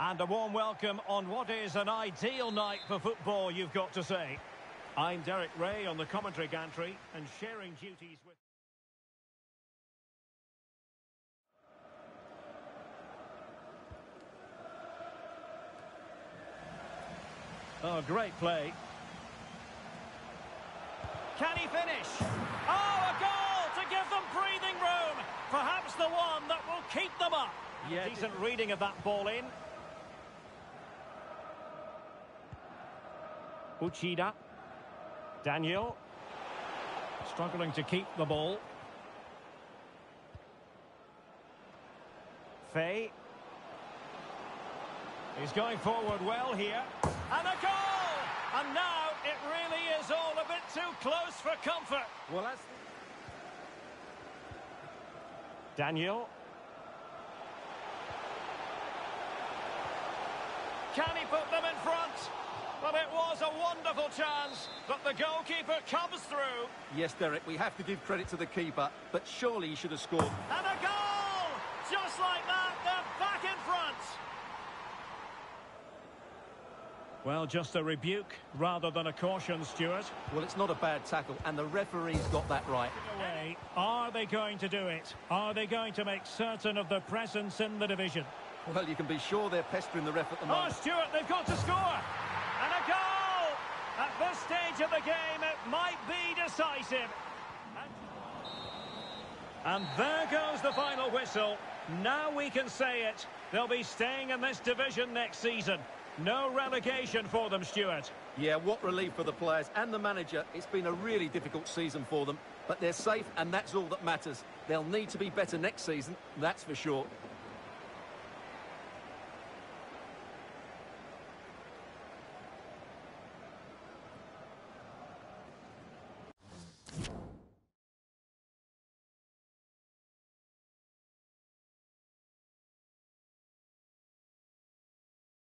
And a warm welcome on what is an ideal night for football, you've got to say. I'm Derek Rae on the commentary gantry and sharing duties with... Oh, great play. Can he finish? Oh, a goal to give them breathing room. Perhaps the one that will keep them up. Yeah, Decent reading of that ball in. Uchida. Daniel. Struggling to keep the ball. Fay. He's going forward well here. And a goal! And now it really is all a bit too close for comfort. Well, that's... Daniel. Can he put them in front? Well, it was a wonderful chance, but the goalkeeper comes through. Yes, Derek, we have to give credit to the keeper, but surely he should have scored. And a goal! Just like that, they're back in front. Well, just a rebuke rather than a caution, Stewart. Well, it's not a bad tackle, and the referee's got that right. Are they going to do it? Are they going to make certain of their presence in the division? Well, you can be sure they're pestering the ref at the moment. Oh, moment. Stewart, they've got to score! And a goal! At this stage of the game, it might be decisive. And there goes the final whistle. Now we can say it. They'll be staying in this division next season. No relegation for them, Stewart. Yeah, what relief for the players and the manager. It's been a really difficult season for them, but they're safe, and that's all that matters. They'll need to be better next season, that's for sure.